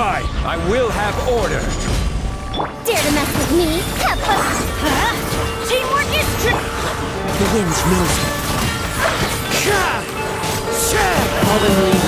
Solidify! I will have order! Dare to mess with me? Have fun! Huh? Teamwork is true! The wind knows me.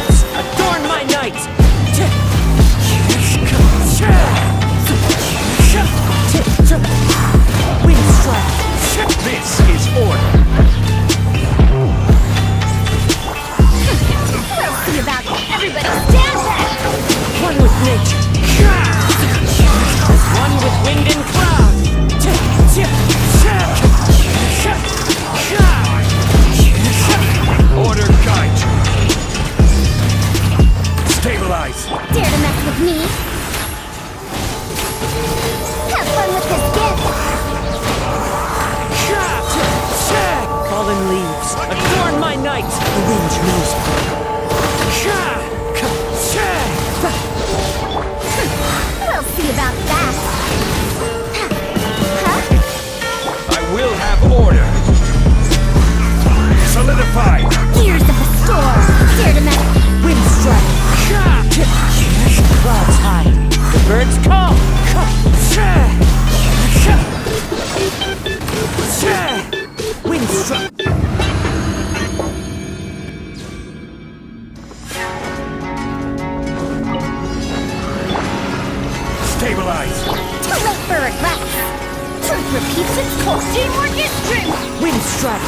Repeats its course! Teamwork is true! Wind strike!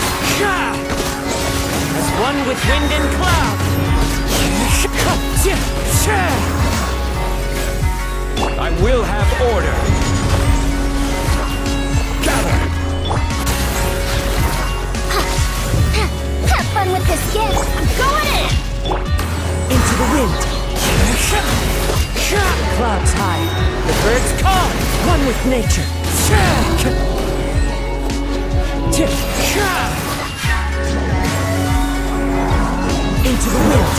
As one with wind and cloud! I will have order! Gather! Have fun with this gift! I'm going in! Into the wind! Clouds hide, the birds call! One with nature! Into the wind!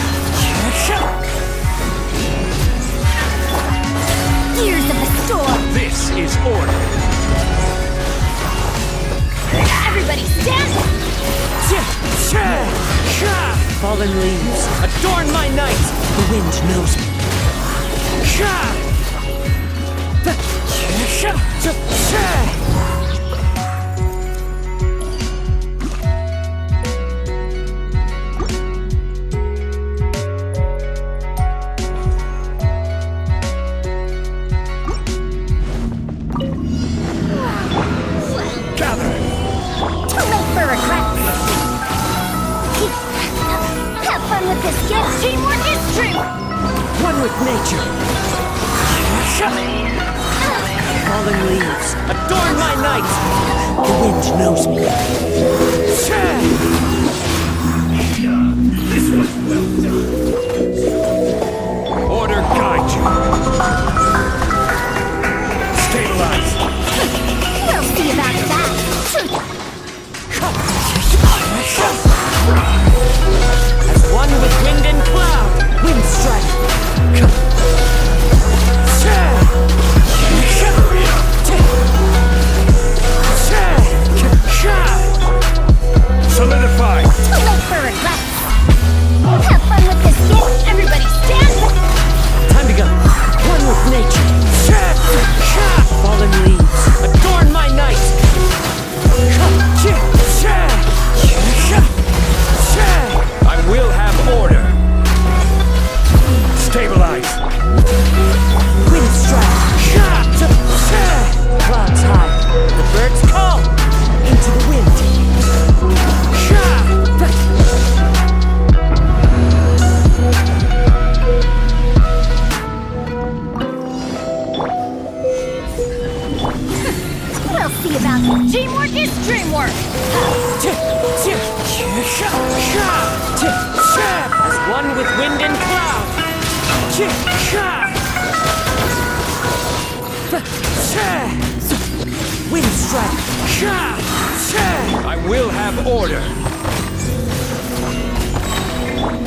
Of the storm! This is order! Everybody stand Fallen leaves, adorn my night! The wind knows me. Gather! With wind and cloud. Wind strike. I will have order!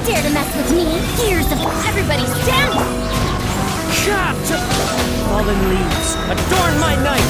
Dare to mess with me? Here's the Everybody stand back! Fallen leaves, adorn my night.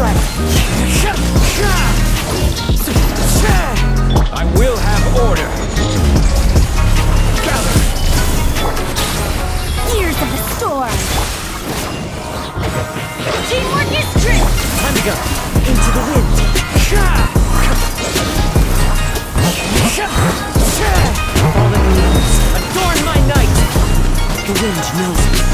strike. I will have order. Gather. Years of the storm. Teamwork is strength. Time to go. Into the wind. Falling leaves. Adorn my night. The wind knows me.